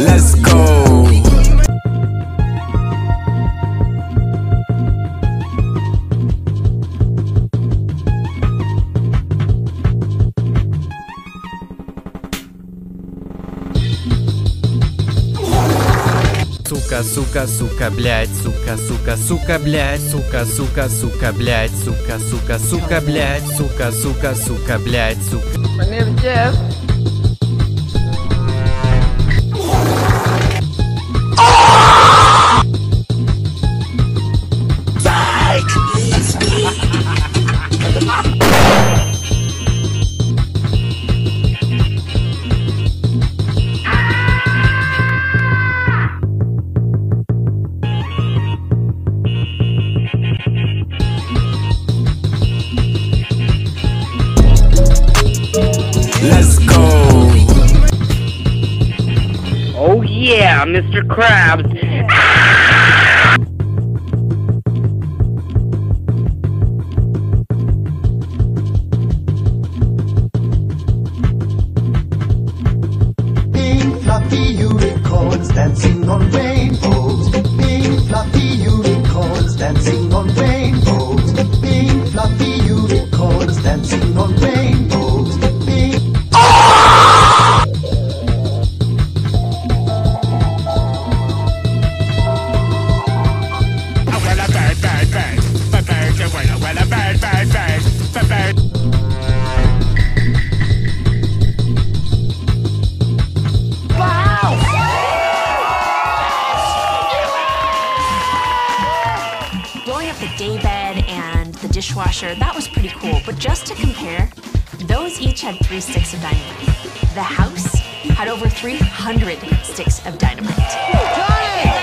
Let's go. Сука, сука, сука, блядь, сука, сука, сука, блядь, сука, сука, сука, блядь, сука, сука, сука, блядь, сука, сука, сука, блядь, сука. Oh yeah, Mr. Krabs. Pink fluffy unicorns dancing on rainbows. The dishwasher, that was pretty cool. But just to compare, those each had three sticks of dynamite. The house had over 300 sticks of dynamite.